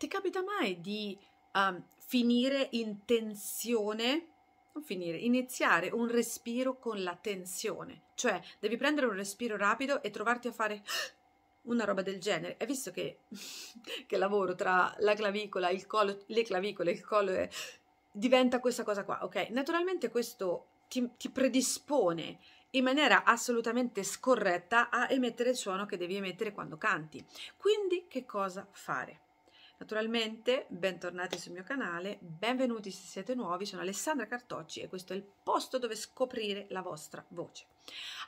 ti capita mai di um, finire in tensione? Non finire, iniziare un respiro con la tensione, cioè devi prendere un respiro rapido e trovarti a fare una roba del genere. E visto che, che lavoro tra la clavicola, il collo, le clavicole, il collo, è, diventa questa cosa qua, ok? Naturalmente questo ti, ti predispone in maniera assolutamente scorretta a emettere il suono che devi emettere quando canti. Quindi che cosa fare? Naturalmente, bentornati sul mio canale, benvenuti se siete nuovi, sono Alessandra Cartocci e questo è il posto dove scoprire la vostra voce.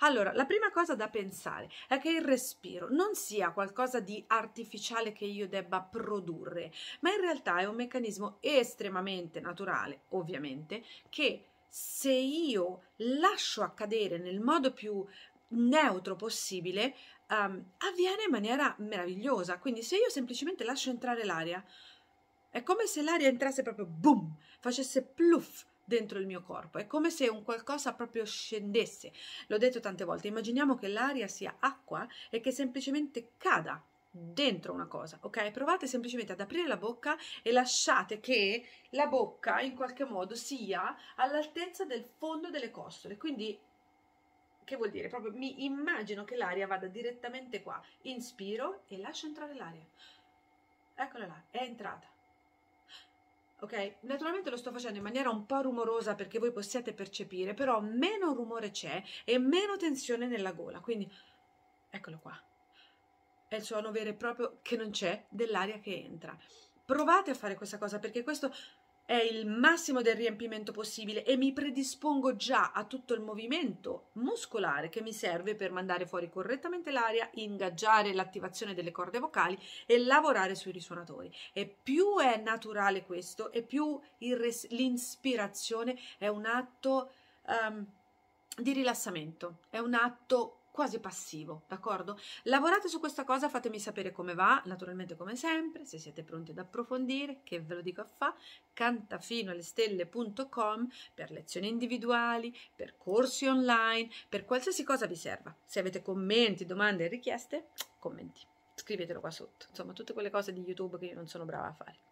Allora, la prima cosa da pensare è che il respiro non sia qualcosa di artificiale che io debba produrre, ma in realtà è un meccanismo estremamente naturale, ovviamente, che se io lascio accadere nel modo più neutro possibile, um, avviene in maniera meravigliosa. Quindi se io semplicemente lascio entrare l'aria, è come se l'aria entrasse proprio boom, facesse pluff dentro il mio corpo, è come se un qualcosa proprio scendesse. L'ho detto tante volte, immaginiamo che l'aria sia acqua e che semplicemente cada dentro una cosa, ok? Provate semplicemente ad aprire la bocca e lasciate che la bocca in qualche modo sia all'altezza del fondo delle costole. Quindi che vuol dire? Proprio mi immagino che l'aria vada direttamente qua. Inspiro e lascio entrare l'aria. Eccola là, è entrata. Ok? Naturalmente lo sto facendo in maniera un po' rumorosa perché voi possiate percepire, però meno rumore c'è e meno tensione nella gola. Quindi, eccolo qua è il suono vero e proprio che non c'è dell'aria che entra. Provate a fare questa cosa perché questo è il massimo del riempimento possibile e mi predispongo già a tutto il movimento muscolare che mi serve per mandare fuori correttamente l'aria, ingaggiare l'attivazione delle corde vocali e lavorare sui risuonatori. E più è naturale questo e più l'inspirazione è un atto um, di rilassamento, è un atto quasi passivo, d'accordo? Lavorate su questa cosa, fatemi sapere come va, naturalmente come sempre, se siete pronti ad approfondire, che ve lo dico a fa, cantafinoalestelle.com per lezioni individuali, per corsi online, per qualsiasi cosa vi serva. Se avete commenti, domande e richieste, commenti, scrivetelo qua sotto. Insomma, tutte quelle cose di YouTube che io non sono brava a fare.